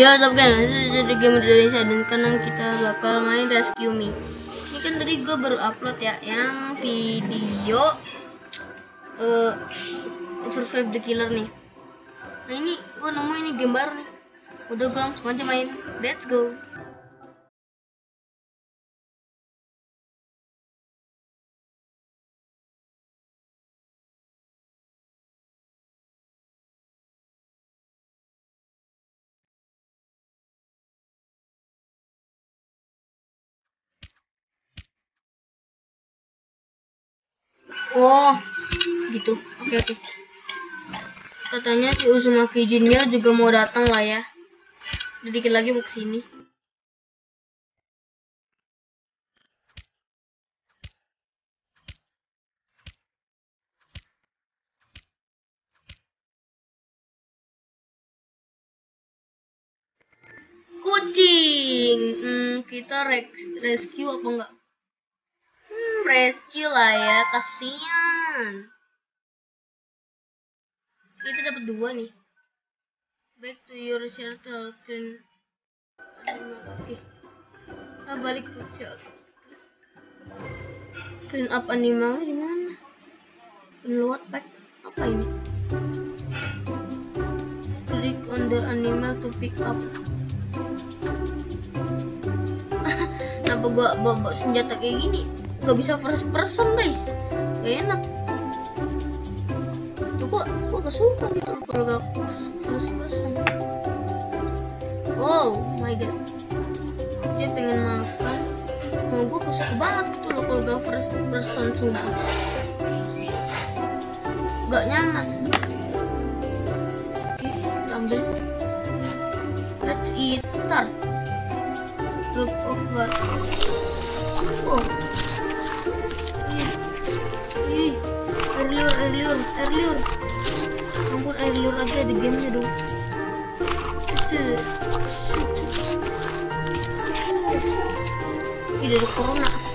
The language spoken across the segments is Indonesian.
Ya, tapi kan jadi game Indonesia dan sekarang kita bakal main Rescue Me. Ini kan tadi gue baru upload ya yang video uh, Survive the Killer nih. Nah ini gue nemu ini game baru nih. Udah gue langsung aja main. Let's go. Oh, gitu. Oke oke. Katanya si Uzumaki Junior juga mau datang lah ya. Udah dikit lagi mau ke sini. Kucing. Hmm, kita rescue apa enggak? Rescue lah ya, kasihan. Kita dapat dua nih. Back to your shelter, clean. Oke. Kita balik ke shelter. Clean up animal di mana? Load pack apa ini? Click on the animal to pick up. Kenapa gua bawa senjata kayak gini? Gak bisa first person guys. Gak enak. Tuh gua, gua gak suka gitu kalau gak first person. Wow, my god. Dia pengen makan. Mau gua kesuka banget gitu loh kalau gak first person sumpah. Gak nyaman. Ambil. Let's eat. Start. Off bar. Oh. Air liur, air liur. Ampun air liur aja di gamenya dong. Ih, dari corona.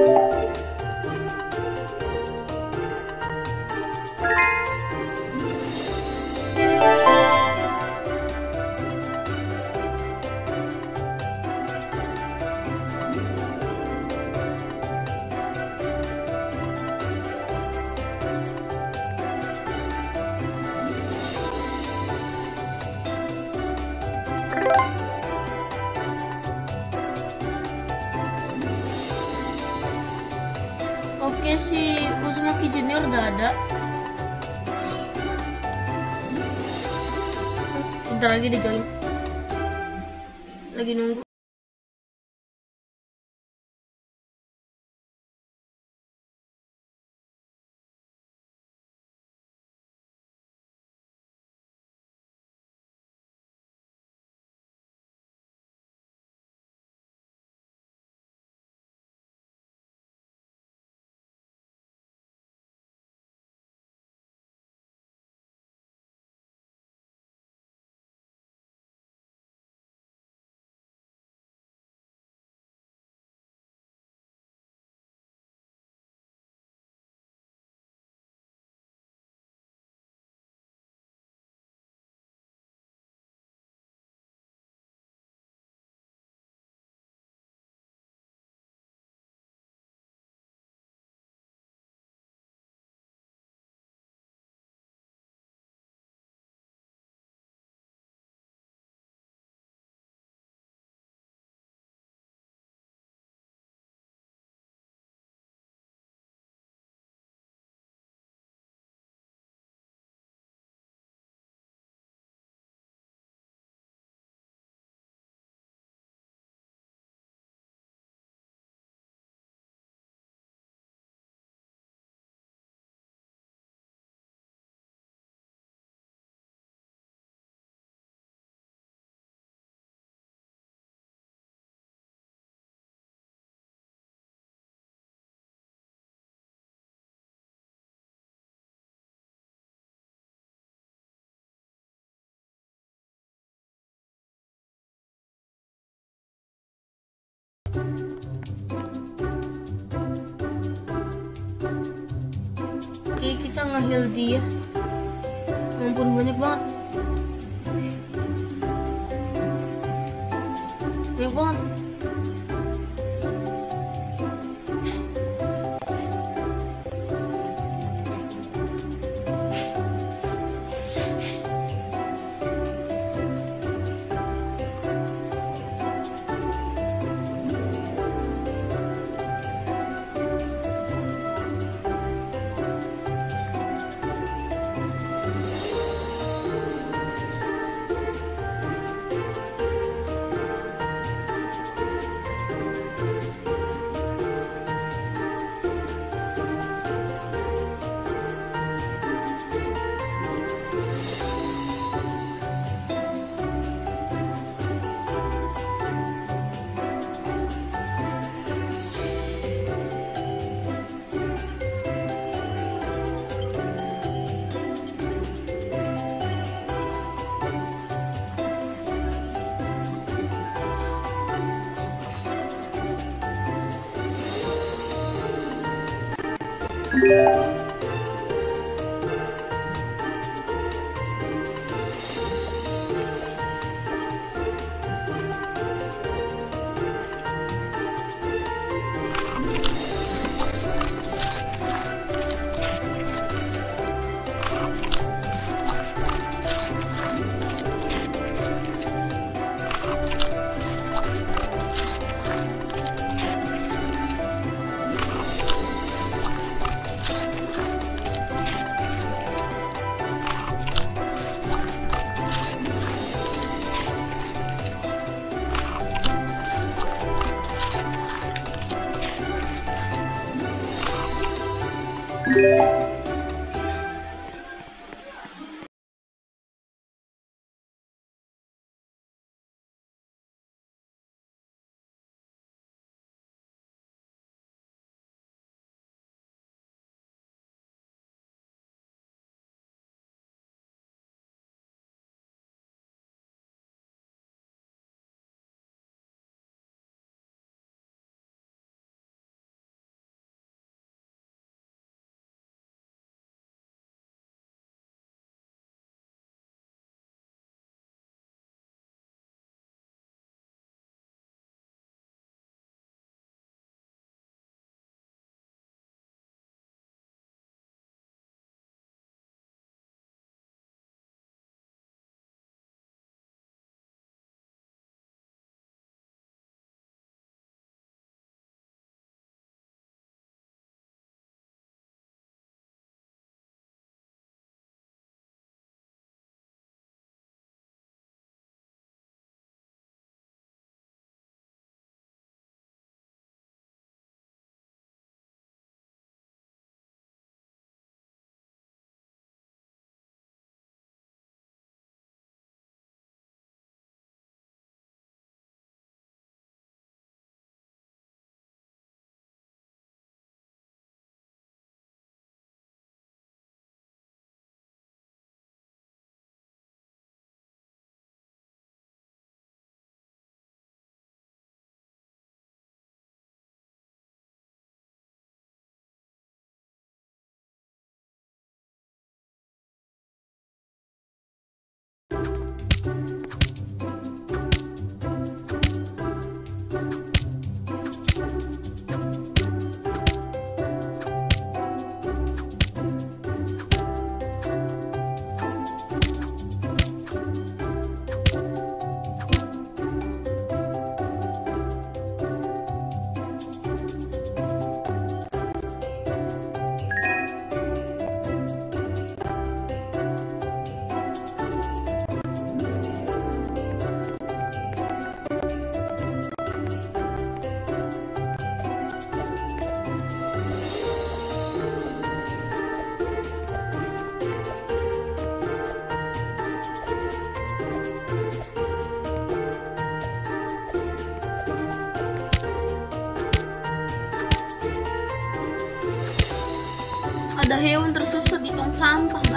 Oke bisa nge-heal dia. Ampun banyak banget. Banyak banget Música ada hewan tersusut di tong sampah.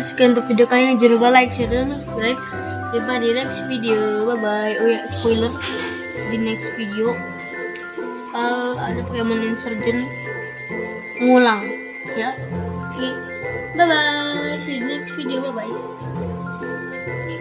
Sekian untuk video kali ini jangan lupa like share dan subscribe. Jumpa di next video. Bye bye oh ya spoiler. Di next video kalau ada Pokemon Insurgent. Ngulang ya. Oke. Okay. bye bye see you next video. Bye bye